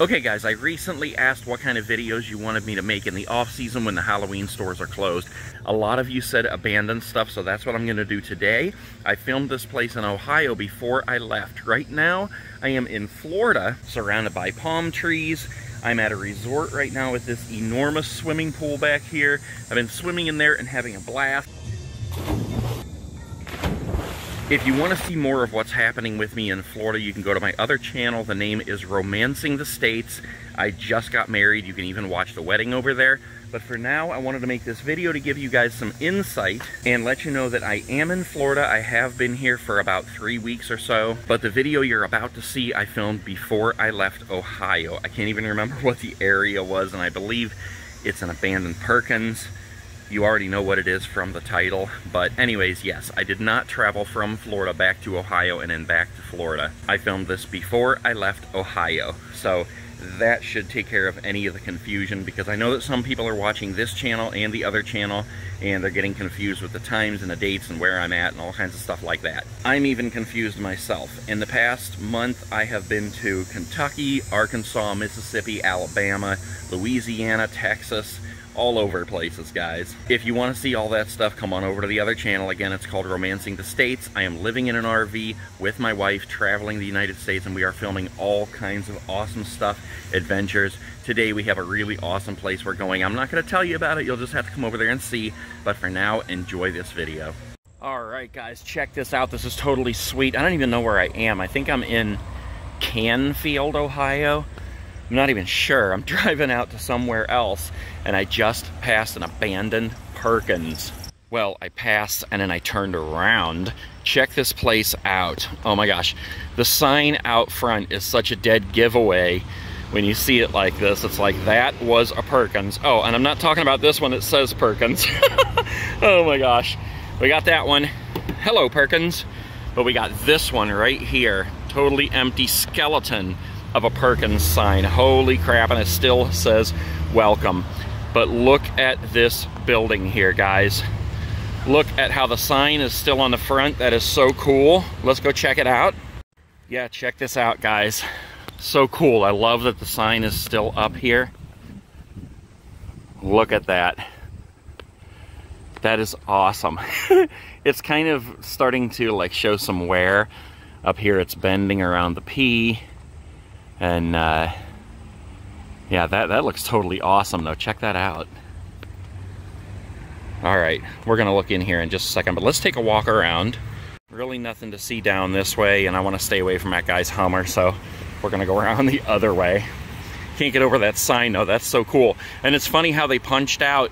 Okay guys, I recently asked what kind of videos you wanted me to make in the off season when the Halloween stores are closed. A lot of you said abandoned stuff, so that's what I'm gonna do today. I filmed this place in Ohio before I left. Right now, I am in Florida, surrounded by palm trees. I'm at a resort right now with this enormous swimming pool back here. I've been swimming in there and having a blast. If you want to see more of what's happening with me in Florida, you can go to my other channel. The name is Romancing the States. I just got married. You can even watch the wedding over there. But for now, I wanted to make this video to give you guys some insight and let you know that I am in Florida. I have been here for about three weeks or so. But the video you're about to see, I filmed before I left Ohio. I can't even remember what the area was, and I believe it's an abandoned Perkins. You already know what it is from the title. But anyways, yes, I did not travel from Florida back to Ohio and then back to Florida. I filmed this before I left Ohio. So that should take care of any of the confusion because I know that some people are watching this channel and the other channel and they're getting confused with the times and the dates and where I'm at and all kinds of stuff like that. I'm even confused myself. In the past month, I have been to Kentucky, Arkansas, Mississippi, Alabama, Louisiana, Texas, all over places, guys. If you want to see all that stuff, come on over to the other channel. Again, it's called Romancing the States. I am living in an RV with my wife, traveling the United States, and we are filming all kinds of awesome stuff, adventures. Today, we have a really awesome place we're going. I'm not going to tell you about it. You'll just have to come over there and see. But for now, enjoy this video. All right, guys, check this out. This is totally sweet. I don't even know where I am. I think I'm in Canfield, Ohio. I'm not even sure. I'm driving out to somewhere else and I just passed an abandoned Perkins. Well, I passed and then I turned around. Check this place out. Oh my gosh. The sign out front is such a dead giveaway when you see it like this. It's like, that was a Perkins. Oh, and I'm not talking about this one that says Perkins. oh my gosh. We got that one. Hello, Perkins. But we got this one right here. Totally empty skeleton of a Perkins sign. Holy crap, and it still says welcome. But look at this building here, guys. Look at how the sign is still on the front. That is so cool. Let's go check it out. Yeah, check this out, guys. So cool. I love that the sign is still up here. Look at that. That is awesome. it's kind of starting to like show some wear. Up here it's bending around the P. And uh, yeah, that, that looks totally awesome though. Check that out. All right, we're gonna look in here in just a second, but let's take a walk around. Really nothing to see down this way, and I wanna stay away from that guy's Hummer, so we're gonna go around the other way. Can't get over that sign though, that's so cool. And it's funny how they punched out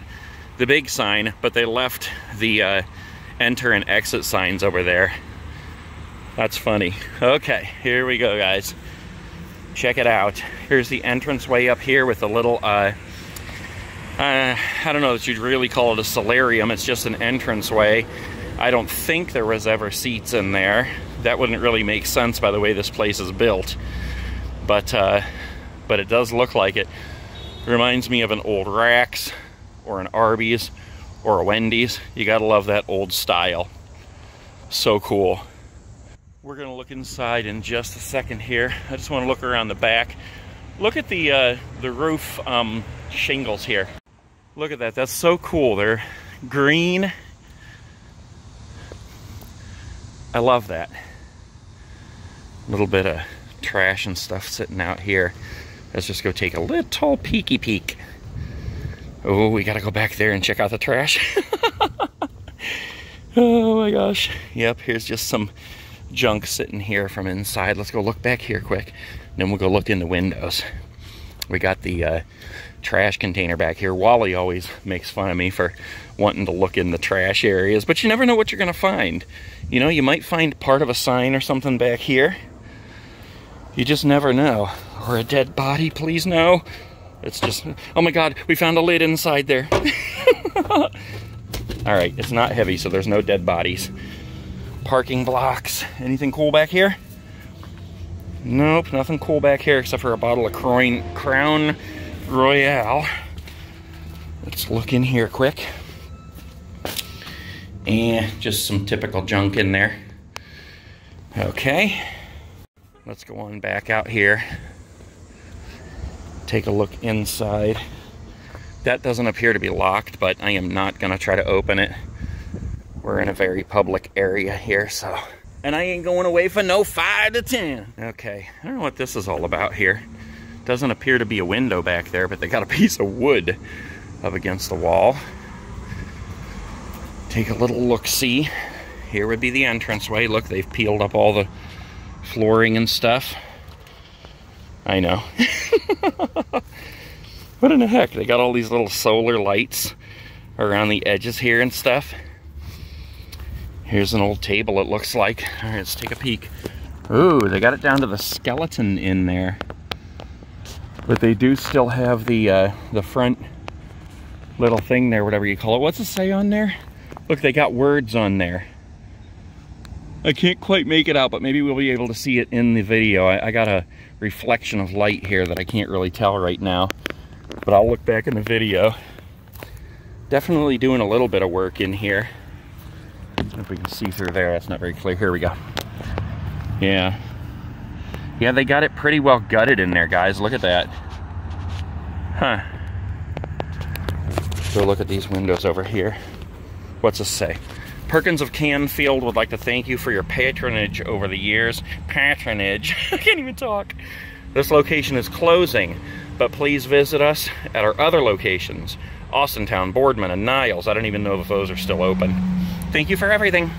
the big sign, but they left the uh, enter and exit signs over there. That's funny. Okay, here we go, guys check it out. Here's the entrance way up here with a little, uh, uh, I don't know that you'd really call it a solarium. It's just an entrance way. I don't think there was ever seats in there. That wouldn't really make sense by the way this place is built. But, uh, but it does look like it. it. Reminds me of an old Rax or an Arby's or a Wendy's. You gotta love that old style. So cool. We're going to look inside in just a second here. I just want to look around the back. Look at the uh, the roof um, shingles here. Look at that. That's so cool. They're green. I love that. A little bit of trash and stuff sitting out here. Let's just go take a little peeky peek. Oh, we got to go back there and check out the trash. oh my gosh. Yep, here's just some junk sitting here from inside. Let's go look back here quick. Then we'll go look in the windows. We got the uh, trash container back here. Wally always makes fun of me for wanting to look in the trash areas, but you never know what you're going to find. You know, you might find part of a sign or something back here. You just never know. Or a dead body, please no. It's just, oh my God, we found a lid inside there. All right, it's not heavy, so there's no dead bodies parking blocks. Anything cool back here? Nope, nothing cool back here except for a bottle of Crown, Crown Royal. Let's look in here quick. And just some typical junk in there. Okay. Let's go on back out here. take a look inside. That doesn't appear to be locked, but I am not going to try to open it. We're in a very public area here, so... And I ain't going away for no 5 to 10. Okay, I don't know what this is all about here. Doesn't appear to be a window back there, but they got a piece of wood up against the wall. Take a little look-see. Here would be the entranceway. Look, they've peeled up all the flooring and stuff. I know. what in the heck? They got all these little solar lights around the edges here and stuff. Here's an old table, it looks like. All right, let's take a peek. Ooh, they got it down to the skeleton in there. But they do still have the uh, the front little thing there, whatever you call it. What's it say on there? Look, they got words on there. I can't quite make it out, but maybe we'll be able to see it in the video. I, I got a reflection of light here that I can't really tell right now, but I'll look back in the video. Definitely doing a little bit of work in here. If we can see through there, that's not very clear. Here we go. Yeah. Yeah, they got it pretty well gutted in there, guys. Look at that. Huh. Go look at these windows over here. What's this say? Perkins of Canfield would like to thank you for your patronage over the years. Patronage. I can't even talk. This location is closing, but please visit us at our other locations. Austintown, Boardman, and Niles. I don't even know if those are still open. Thank you for everything.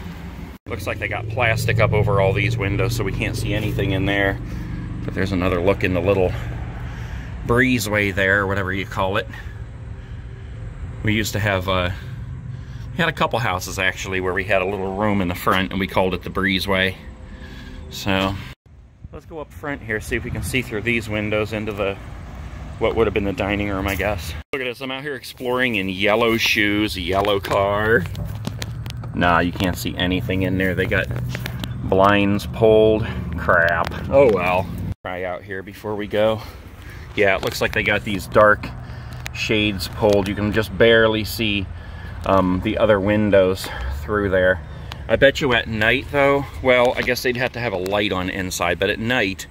Looks like they got plastic up over all these windows so we can't see anything in there. But there's another look in the little breezeway there, whatever you call it. We used to have, uh, we had a couple houses actually where we had a little room in the front and we called it the breezeway. So, let's go up front here, see if we can see through these windows into the, what would have been the dining room, I guess. Look at this, I'm out here exploring in yellow shoes, yellow car. Nah, you can't see anything in there. They got blinds pulled. Crap. Oh well. Try out here before we go. Yeah, it looks like they got these dark shades pulled. You can just barely see um, the other windows through there. I bet you at night though, well, I guess they'd have to have a light on inside, but at night,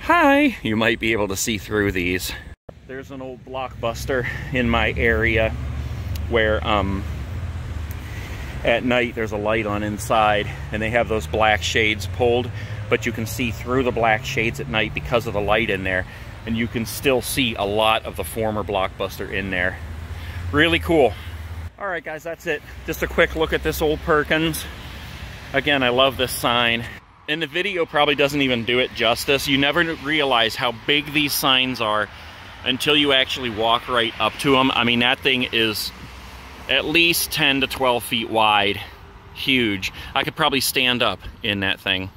hi, you might be able to see through these. There's an old Blockbuster in my area where um, at night there's a light on inside and they have those black shades pulled but you can see through the black shades at night because of the light in there and you can still see a lot of the former blockbuster in there. Really cool. All right guys that's it. Just a quick look at this old perkins. Again i love this sign. And the video probably doesn't even do it justice. You never realize how big these signs are until you actually walk right up to them i mean that thing is at least 10 to 12 feet wide. Huge. I could probably stand up in that thing.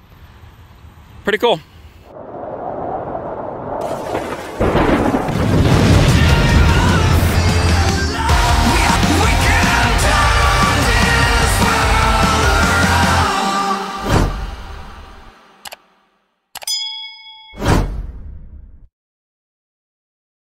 Pretty cool.